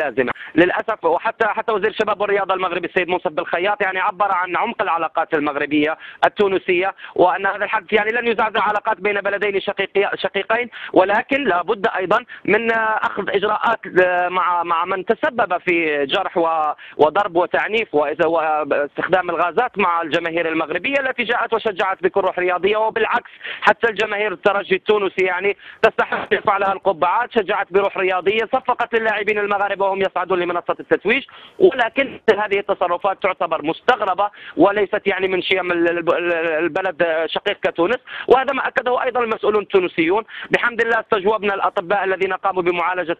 لازمه للأسف وحتى حتى وزير الشباب والرياضة المغربي السيد موسى بالخياط يعني عبر عن عمق العلاقات المغربية التونسية وأن هذا الحدث يعني لن يزعزع علاقات بين بلدين شقيقين ولكن لابد أيضا من أخذ إجراءات مع مع من تسبب في جرح وضرب وتعنيف واستخدام الغازات مع الجماهير المغربية التي جاءت وشجعت بكل روح رياضية وبالعكس حتى الجماهير الترجي التونسي يعني تستحق ترفع لها القبعات شجعت بروح رياضية صفقت للاعبين المغاربة وهم يصعدون لمنصة التتويج ولكن هذه التصرفات تعتبر مستغربة وليست يعني من شيم البلد شقيق كتونس وهذا ما أكده أيضا المسؤولون التونسيون. بحمد الله استجوبنا الأطباء الذين قاموا بمعالجة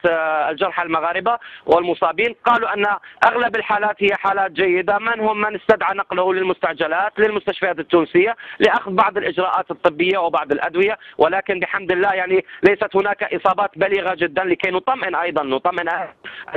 الجرحى المغاربة والمصابين. قالوا أن أغلب الحالات هي حالات جيدة. من هم؟ من استدعى نقله للمستعجلات للمستشفيات التونسية لأخذ بعض الإجراءات الطبية وبعض الأدوية. ولكن بحمد الله يعني ليست هناك إصابات بليغة جدا لكي نطمئن أيضا نطمئن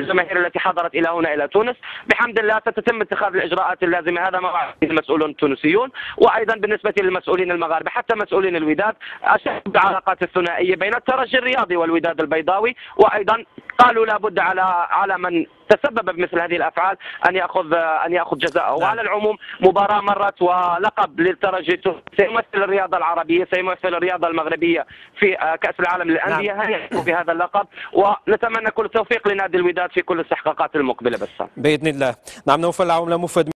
الجماهير التي حضرت إلى هنا إلى تونس. بحمد الله ستتم اتخاذ الإجراءات اللازمة. هذا ما وعد المسؤولون التونسيون وأيضا بالنسبة للمسؤولين المغاربة حتى مسؤولين الوداد اشادوا بالعلاقات الثنائية بين الترجي الرياضي والوداد البيضاوي وأيضا قالوا لابد على على من تسبب بمثل هذه الأفعال أن يأخذ أن يأخذ جزاءه. نعم. وعلى العموم مباراة مرت ولقب للترجي سيمثل الرياضة العربية سيمثل الرياضة المغربية في كأس العالم للأندية. نعم. بهذا اللقب. ونتمنى كل التوفيق لنادي الوداد في كل الاستحقاقات المقبلة بس بإذن الله. نعم نوفل العمله مفد